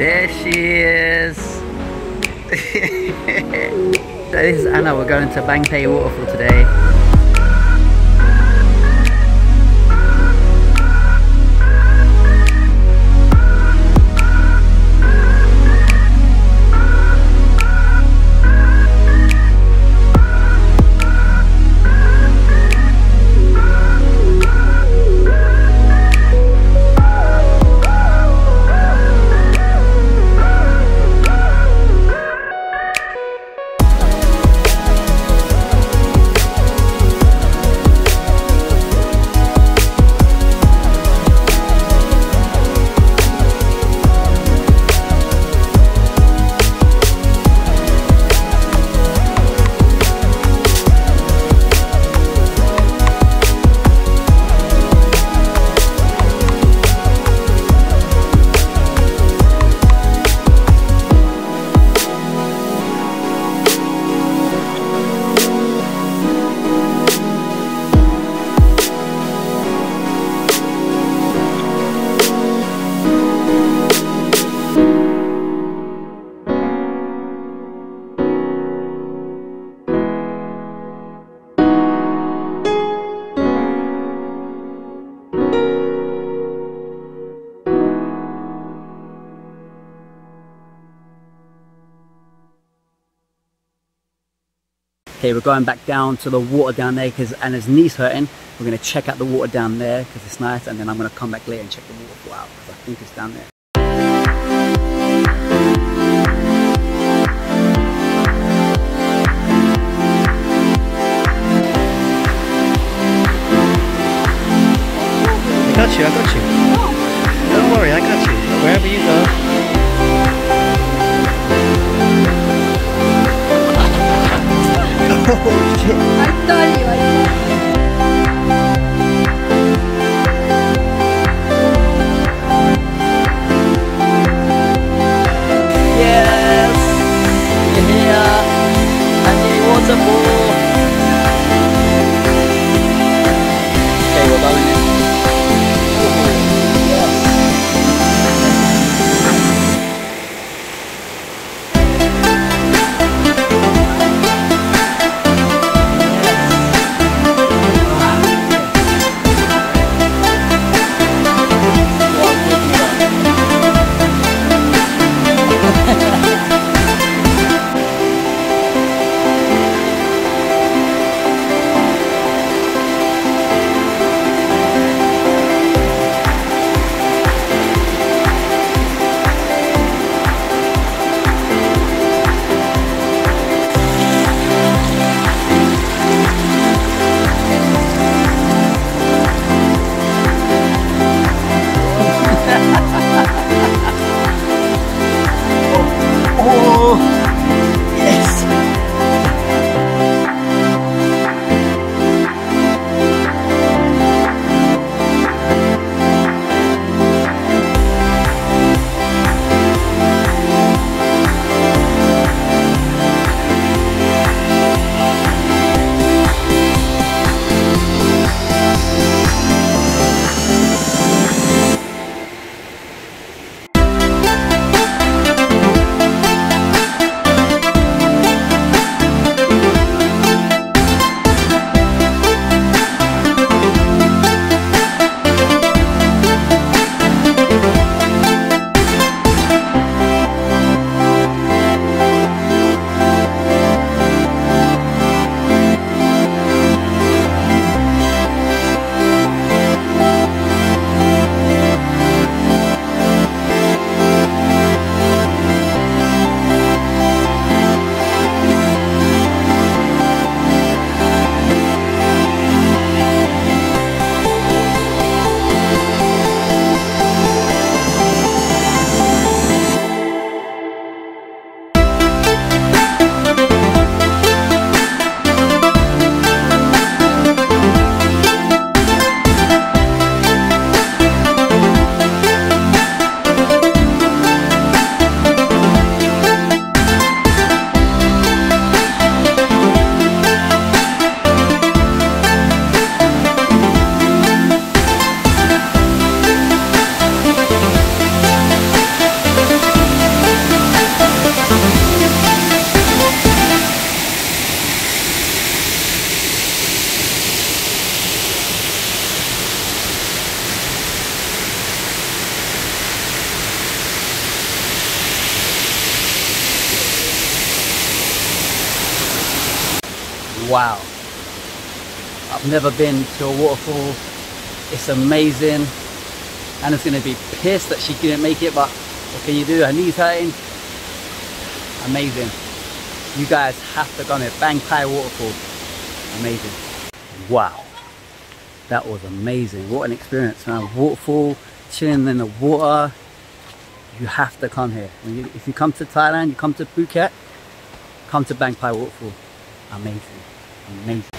There she is. this is Ana. We're going to Bang Bangtay Waterfall today. Okay, we're going back down to the water down there because Ana's knee's hurting. We're going to check out the water down there because it's nice and then I'm going to come back later and check the waterfall out because I think it's down there. I got you, I got you. Oh. Don't worry, I got you. Wherever you go. 완전히요. Wow. I've never been to a waterfall. It's amazing. Ana's gonna be pissed that she couldn't make it, but what can you do? Her knees hurting. Amazing. You guys have to come here. Bang Pae Waterfall. Amazing. Wow. That was amazing. What an experience, man. Waterfall, chilling in the water. You have to come here. If you come to Thailand, you come to Phuket, come to Bang Pae Waterfall. Amazing. Amazing.